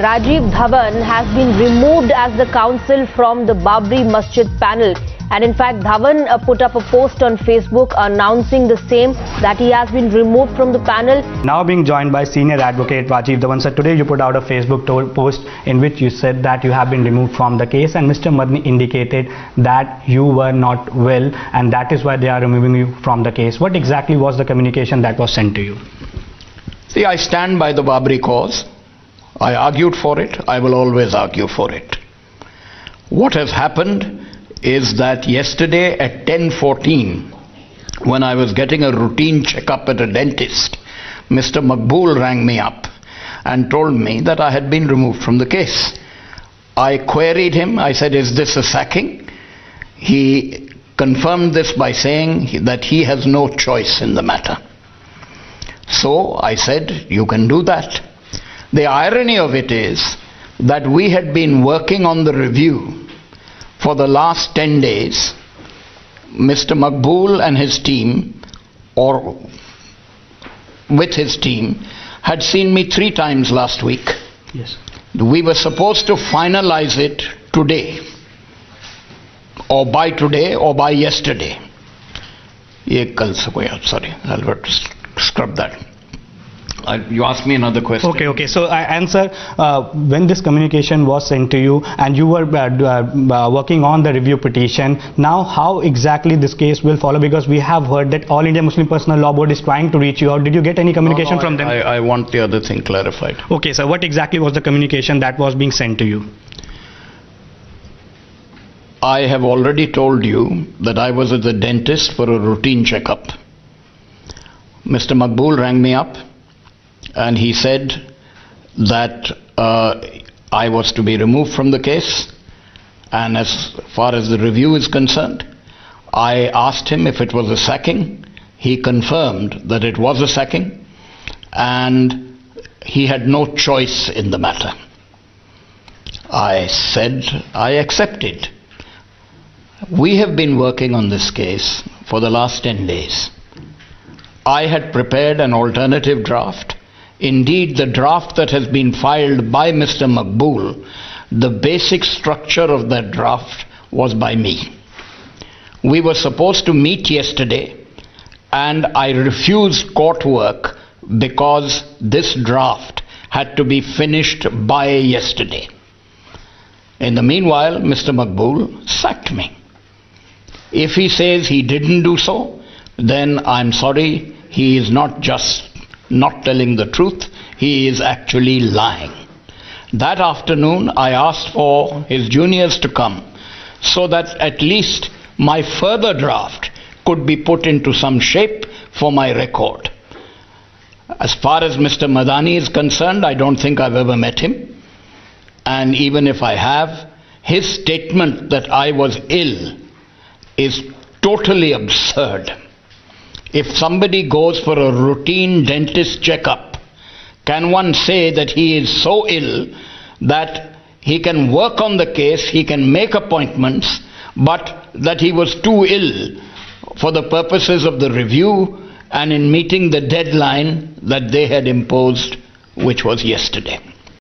Rajeev Dhavan has been removed as the counsel from the Babri Masjid panel. And in fact, Dhavan uh, put up a post on Facebook announcing the same that he has been removed from the panel. Now being joined by senior advocate Rajeev Dhavan. Sir, today you put out a Facebook post in which you said that you have been removed from the case and Mr. Madani indicated that you were not well and that is why they are removing you from the case. What exactly was the communication that was sent to you? See, I stand by the Babri cause. I argued for it. I will always argue for it. What has happened is that yesterday at 10:14 when I was getting a routine checkup at a dentist, Mr. Maqbool rang me up and told me that I had been removed from the case. I queried him. I said, Is this a sacking? He confirmed this by saying that he has no choice in the matter. So I said, You can do that. The irony of it is that we had been working on the review for the last 10 days. Mr. Maqbool and his team, or with his team, had seen me three times last week. Yes. We were supposed to finalize it today, or by today, or by yesterday. Sorry, I'll scrub that. Uh, you asked me another question. Okay, okay. So I answer uh, when this communication was sent to you and you were uh, uh, uh, working on the review petition. Now, how exactly this case will follow? Because we have heard that All India Muslim Personal Law Board is trying to reach you out. Did you get any communication no, no, from them? I, I want the other thing clarified. Okay, so what exactly was the communication that was being sent to you? I have already told you that I was at the dentist for a routine checkup. Mr. Maqbool rang me up and he said that uh, I was to be removed from the case. And as far as the review is concerned, I asked him if it was a sacking. He confirmed that it was a sacking, and he had no choice in the matter. I said I accepted. We have been working on this case for the last 10 days. I had prepared an alternative draft Indeed, the draft that has been filed by Mr. Maqbool, the basic structure of that draft was by me. We were supposed to meet yesterday, and I refused court work because this draft had to be finished by yesterday. In the meanwhile, Mr. Maqbool sacked me. If he says he didn't do so, then I'm sorry, he is not just not telling the truth, he is actually lying. That afternoon, I asked for his juniors to come so that at least my further draft could be put into some shape for my record. As far as Mr. Madani is concerned, I don't think I've ever met him. And even if I have, his statement that I was ill is totally absurd. If somebody goes for a routine dentist checkup, can one say that he is so ill that he can work on the case, he can make appointments, but that he was too ill for the purposes of the review and in meeting the deadline that they had imposed, which was yesterday?